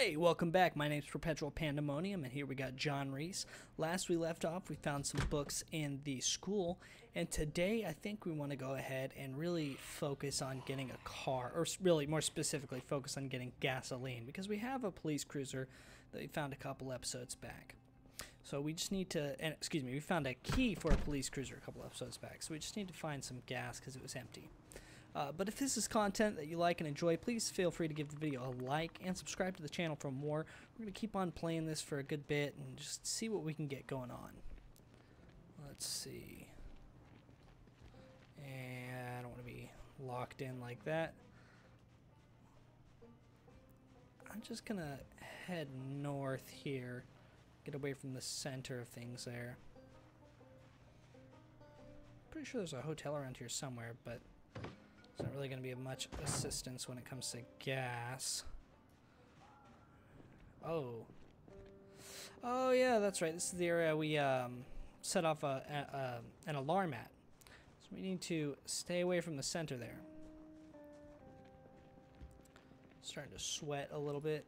Hey, welcome back. My name's Perpetual Pandemonium, and here we got John Reese. Last we left off, we found some books in the school, and today I think we want to go ahead and really focus on getting a car, or really more specifically, focus on getting gasoline, because we have a police cruiser that we found a couple episodes back. So we just need to, and excuse me, we found a key for a police cruiser a couple episodes back, so we just need to find some gas because it was empty. Uh, but if this is content that you like and enjoy, please feel free to give the video a like and subscribe to the channel for more. We're going to keep on playing this for a good bit and just see what we can get going on. Let's see. And I don't want to be locked in like that. I'm just going to head north here. Get away from the center of things there. Pretty sure there's a hotel around here somewhere, but not really going to be much assistance when it comes to gas. Oh. Oh, yeah, that's right. This is the area we um, set off a, a, a, an alarm at. So we need to stay away from the center there. Starting to sweat a little bit.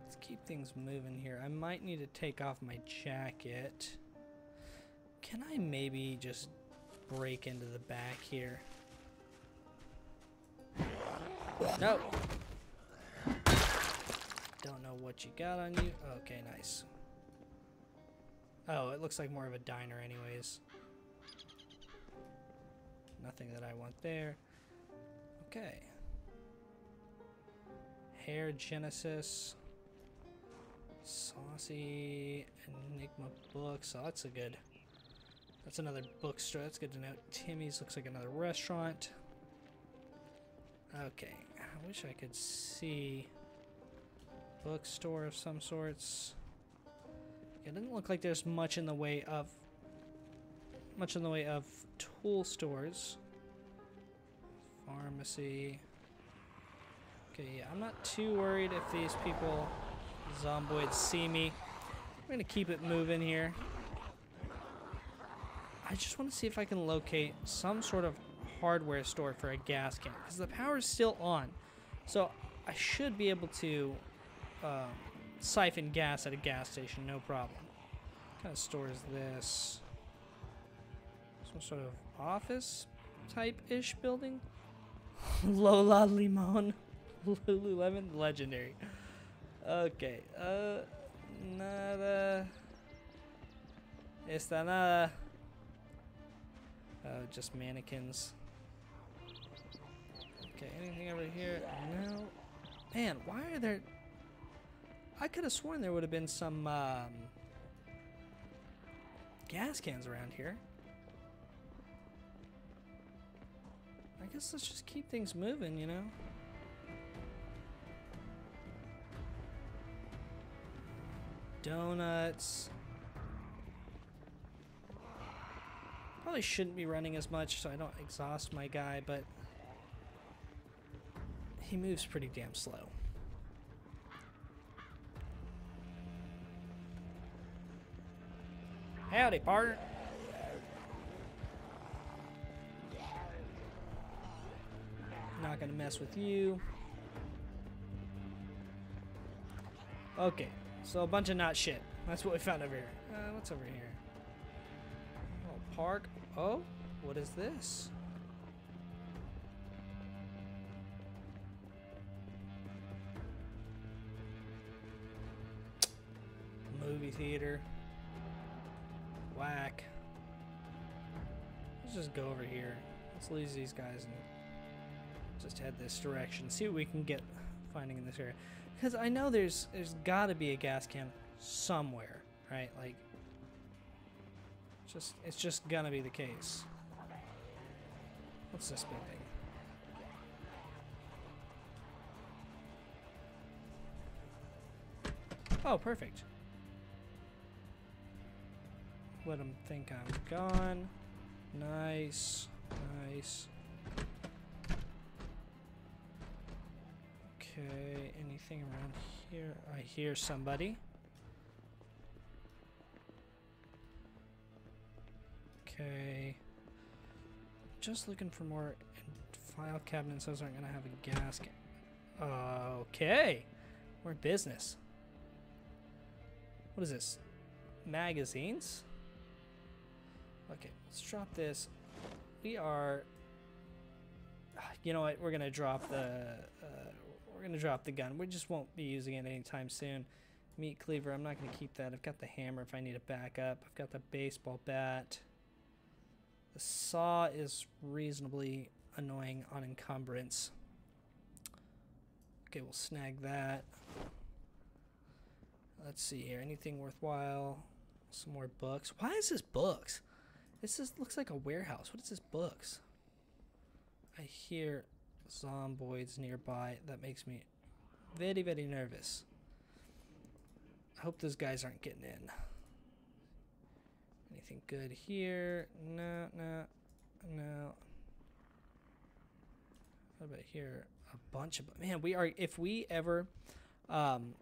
Let's keep things moving here. I might need to take off my jacket. Can I maybe just break into the back here. No. Don't know what you got on you. Okay, nice. Oh, it looks like more of a diner anyways. Nothing that I want there. Okay. Hair Genesis. Saucy Enigma book. So oh, that's a good that's another bookstore. That's good to know. Timmy's looks like another restaurant. Okay. I wish I could see bookstore of some sorts. It doesn't look like there's much in the way of much in the way of tool stores. Pharmacy. Okay, yeah, I'm not too worried if these people zomboids see me. I'm gonna keep it moving here. I just want to see if I can locate some sort of hardware store for a gas can because the power is still on. So I should be able to uh, siphon gas at a gas station, no problem. What kind of store is this? Some sort of office type-ish building? Lola Limon. Lululemon? Legendary. Okay. Uh, nada. Esta nada. Uh, just mannequins. Okay, anything over here? No. Man, why are there... I could have sworn there would have been some um, gas cans around here. I guess let's just keep things moving, you know? Donuts. Probably shouldn't be running as much so I don't exhaust my guy, but he moves pretty damn slow. Howdy, partner. Not gonna mess with you. Okay, so a bunch of not shit. That's what we found over here. Uh, what's over here? Park. Oh, what is this? Movie theater. Whack. Let's just go over here. Let's lose these guys and just head this direction. See what we can get finding in this area. Because I know there's there's got to be a gas can somewhere, right? Like, just it's just gonna be the case. What's this big thing? Oh, perfect. Let them think I'm gone. Nice, nice. Okay, anything around here? I hear somebody. Okay. Just looking for more file cabinets. Those aren't going to have a gas. Ca Okay. We're in business. What is this? Magazines? Okay, let's drop this. We are... You know what? We're going to drop the... Uh, we're going to drop the gun. We just won't be using it anytime soon. Meat cleaver, I'm not going to keep that. I've got the hammer if I need a backup. I've got the baseball bat. The saw is reasonably annoying on encumbrance. Okay, we'll snag that. Let's see here. Anything worthwhile? Some more books. Why is this books? This is looks like a warehouse. What is this books? I hear zomboids nearby. That makes me very, very nervous. I hope those guys aren't getting in. Anything good here? No, no, no. What about here? A bunch of man. We are if we ever um,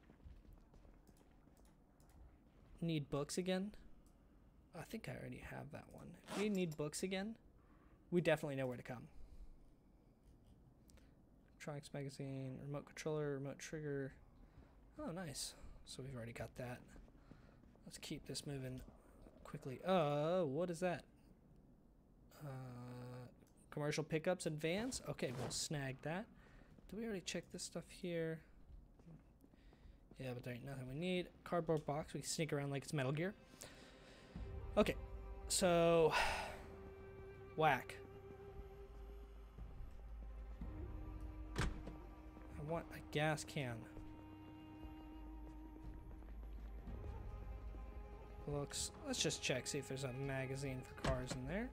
need books again. I think I already have that one. If we need books again, we definitely know where to come. Electronics magazine, remote controller, remote trigger. Oh, nice. So we've already got that. Let's keep this moving quickly. Oh, what is that? Uh, commercial pickups and vans. Okay, we'll snag that. Do we already check this stuff here? Yeah, but there ain't nothing we need. Cardboard box. We sneak around like it's Metal Gear. Okay, so whack. I want a gas can. Looks. Let's just check, see if there's a magazine for cars in there.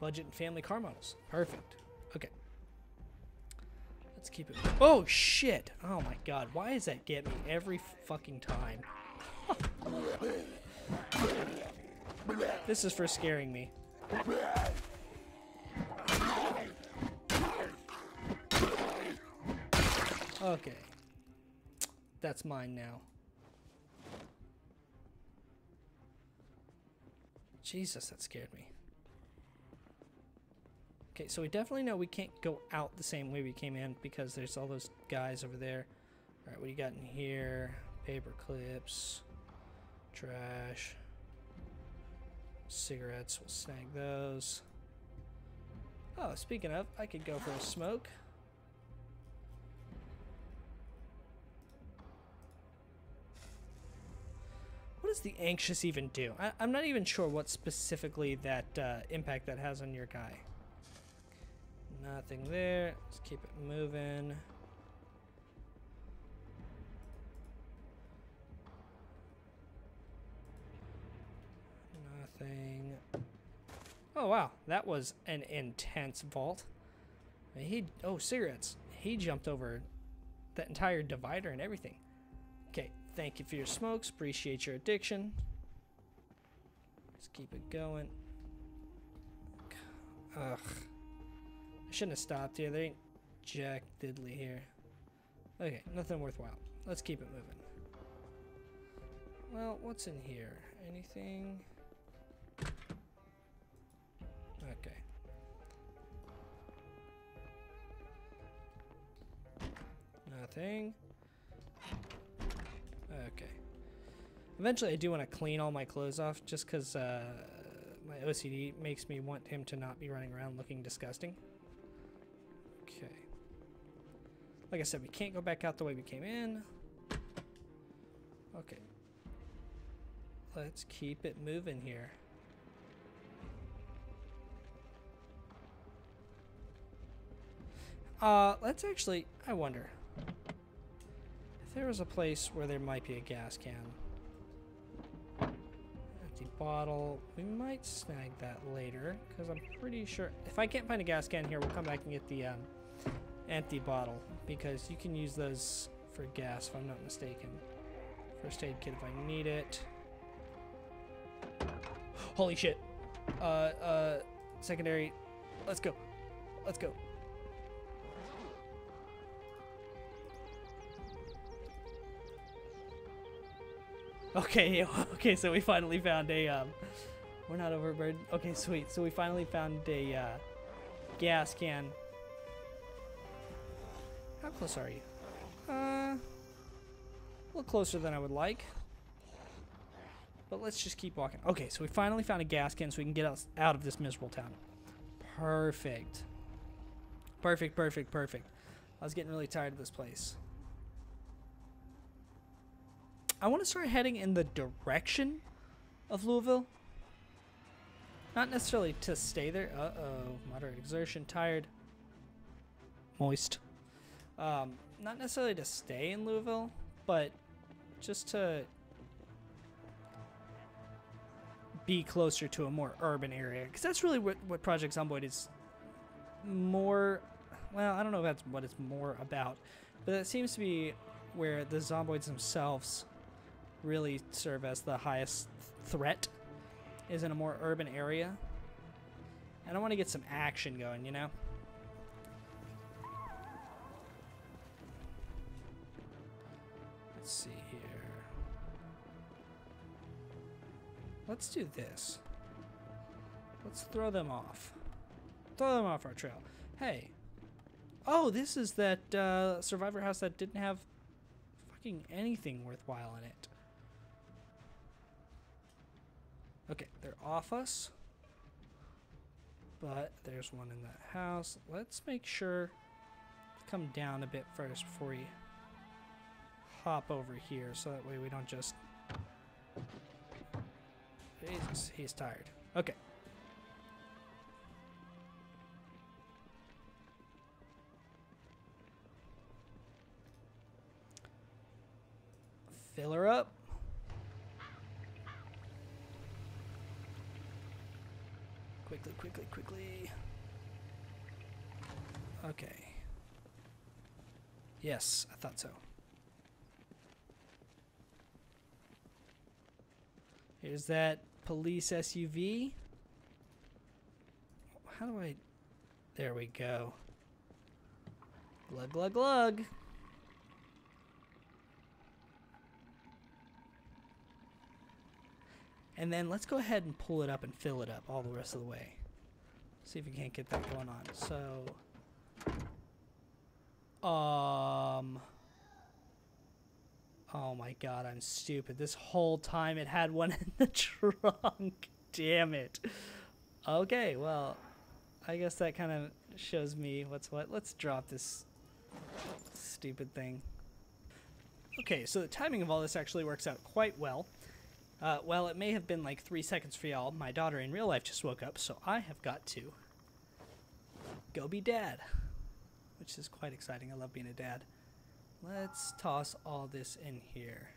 Budget and family car models. Perfect. Okay. Let's keep it. Oh, shit. Oh, my God. Why does that get me every fucking time? this is for scaring me. Okay. That's mine now. Jesus, that scared me. Okay, so we definitely know we can't go out the same way we came in because there's all those guys over there. Alright, what do you got in here? Paper clips. Trash. Cigarettes, we'll snag those. Oh, speaking of, I could go for a smoke. Does the anxious even do? I, am not even sure what specifically that uh, impact that has on your guy. Nothing there. Let's keep it moving. Nothing. Oh wow, that was an intense vault. He oh cigarettes. He jumped over that entire divider and everything. Okay, thank you for your smokes. Appreciate your addiction. Let's keep it going. Ugh. I shouldn't have stopped here. There ain't jack diddly here. Okay, nothing worthwhile. Let's keep it moving. Well, what's in here? Anything? Okay. Nothing. Okay. Eventually I do want to clean all my clothes off just because uh, my OCD makes me want him to not be running around looking disgusting. Okay. Like I said, we can't go back out the way we came in. Okay. Let's keep it moving here. Uh, let's actually, I wonder. There was a place where there might be a gas can. Empty bottle. We might snag that later, because I'm pretty sure... If I can't find a gas can here, we'll come back and get the um, empty bottle, because you can use those for gas, if I'm not mistaken. First aid kit if I need it. Holy shit. Uh, uh, secondary. Let's go. Let's go. Okay, okay, so we finally found a, um, we're not overburdened. Okay, sweet. So we finally found a, uh, gas can How close are you? Uh, a little closer than I would like. But let's just keep walking. Okay, so we finally found a gas can so we can get us out of this miserable town. Perfect. Perfect, perfect, perfect. I was getting really tired of this place. I want to start heading in the direction of Louisville. Not necessarily to stay there. Uh-oh. Moderate exertion. Tired. Moist. Um, not necessarily to stay in Louisville, but just to be closer to a more urban area. Because that's really what, what Project Zomboid is more... Well, I don't know if that's what it's more about. But that seems to be where the Zomboids themselves really serve as the highest threat is in a more urban area. And I want to get some action going, you know? Let's see here. Let's do this. Let's throw them off. Throw them off our trail. Hey. Oh, this is that uh, survivor house that didn't have fucking anything worthwhile in it. Okay, they're off us. But there's one in that house. Let's make sure come down a bit first before we hop over here so that way we don't just Jesus, he's tired. Okay. Fill her up. Quickly, quickly, quickly. Okay. Yes, I thought so. Here's that police SUV. How do I... There we go. Glug, glug, glug. And then let's go ahead and pull it up and fill it up all the rest of the way. See if we can't get that going on. So, um, oh my god, I'm stupid. This whole time it had one in the trunk. Damn it. Okay, well, I guess that kind of shows me what's what. Let's drop this stupid thing. Okay, so the timing of all this actually works out quite well. Uh, well, it may have been like three seconds for y'all. My daughter in real life just woke up, so I have got to go be dad, which is quite exciting. I love being a dad. Let's toss all this in here.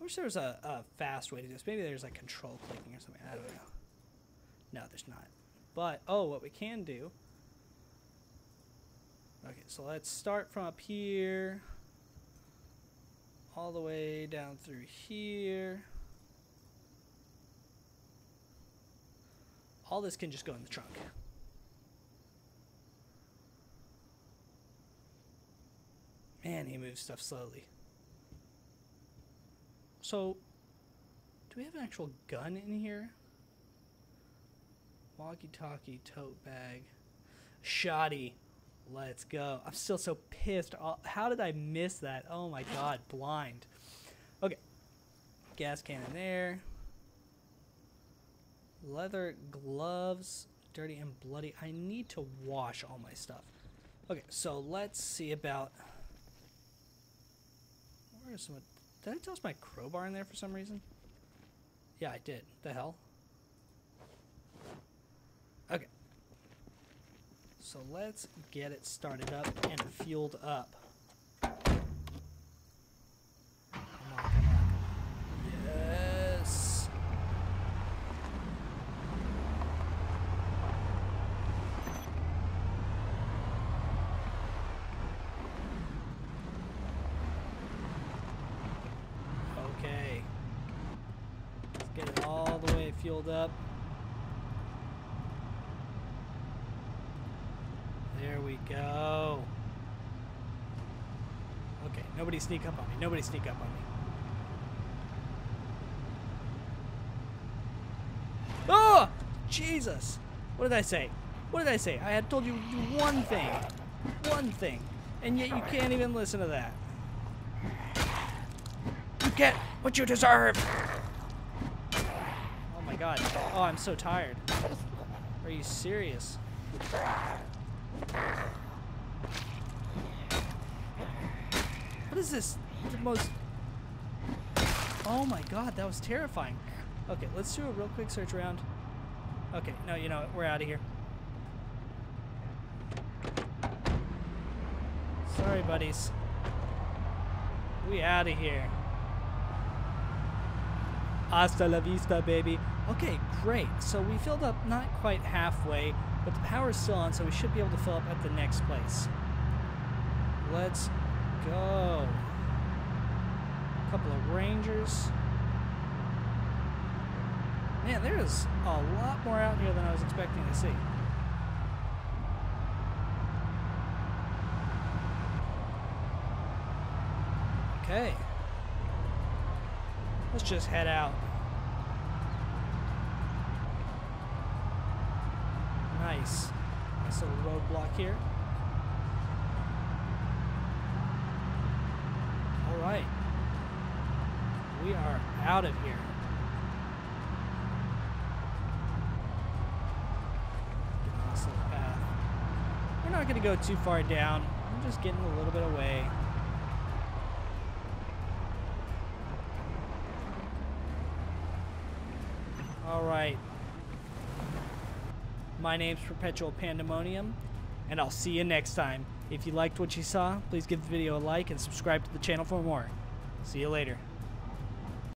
I wish there was a, a fast way to do this. Maybe there's like control clicking or something. I don't know. No, there's not. But, oh, what we can do. Okay, so let's start from up here all the way down through here. All this can just go in the trunk. Man, he moves stuff slowly. So, do we have an actual gun in here? Walkie-talkie, tote bag, shoddy. Let's go. I'm still so pissed. How did I miss that? Oh my god, blind. Okay. Gas can in there. Leather gloves, dirty and bloody. I need to wash all my stuff. Okay, so let's see about... Where's some... Did I toss my crowbar in there for some reason? Yeah, I did. The hell? Okay. So let's get it started up and fueled up. Come on, come on. Yes. Okay. Let's get it all the way fueled up. There we go. Okay, nobody sneak up on me. Nobody sneak up on me. Oh! Jesus! What did I say? What did I say? I had told you one thing. One thing. And yet you can't even listen to that. You get what you deserve! Oh my god. Oh, I'm so tired. Are you serious? Is this? The most... Oh my god, that was terrifying. Okay, let's do a real quick search around. Okay, no, you know what? We're out of here. Sorry, buddies. We out of here. Hasta la vista, baby. Okay, great. So we filled up not quite halfway, but the power's still on, so we should be able to fill up at the next place. Let's go. A couple of rangers. Man, there is a lot more out here than I was expecting to see. Okay. Let's just head out. Nice. Nice little roadblock here. Alright. We are out of here. Little path. We're not going to go too far down. We're just getting a little bit away. Alright. My name's Perpetual Pandemonium, and I'll see you next time. If you liked what you saw, please give the video a like and subscribe to the channel for more. See you later.